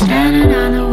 standing on the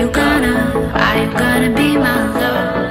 you gonna, are you gonna be my love?